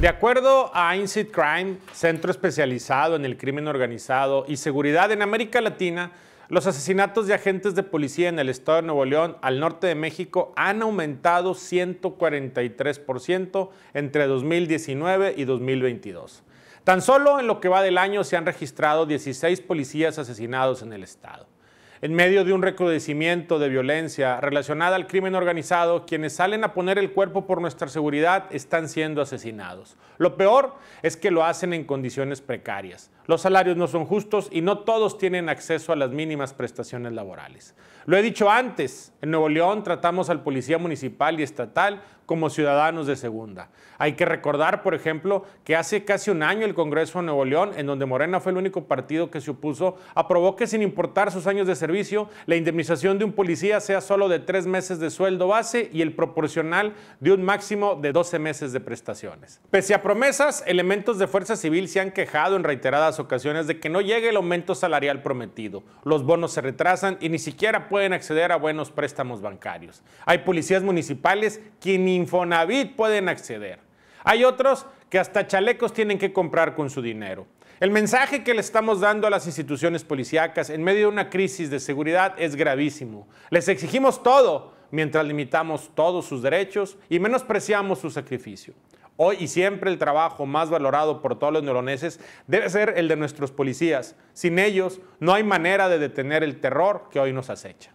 De acuerdo a Incite Crime, centro especializado en el crimen organizado y seguridad en América Latina, los asesinatos de agentes de policía en el estado de Nuevo León, al norte de México, han aumentado 143% entre 2019 y 2022. Tan solo en lo que va del año se han registrado 16 policías asesinados en el estado. En medio de un recrudecimiento de violencia relacionada al crimen organizado, quienes salen a poner el cuerpo por nuestra seguridad están siendo asesinados. Lo peor es que lo hacen en condiciones precarias. Los salarios no son justos y no todos tienen acceso a las mínimas prestaciones laborales. Lo he dicho antes, en Nuevo León tratamos al policía municipal y estatal como ciudadanos de segunda. Hay que recordar, por ejemplo, que hace casi un año el Congreso de Nuevo León, en donde Morena fue el único partido que se opuso, aprobó que sin importar sus años de la indemnización de un policía sea solo de tres meses de sueldo base y el proporcional de un máximo de 12 meses de prestaciones. Pese a promesas, elementos de Fuerza Civil se han quejado en reiteradas ocasiones de que no llegue el aumento salarial prometido. Los bonos se retrasan y ni siquiera pueden acceder a buenos préstamos bancarios. Hay policías municipales que ni Infonavit pueden acceder. Hay otros que hasta chalecos tienen que comprar con su dinero. El mensaje que le estamos dando a las instituciones policíacas en medio de una crisis de seguridad es gravísimo. Les exigimos todo mientras limitamos todos sus derechos y menospreciamos su sacrificio. Hoy y siempre el trabajo más valorado por todos los neuroneses debe ser el de nuestros policías. Sin ellos no hay manera de detener el terror que hoy nos acecha.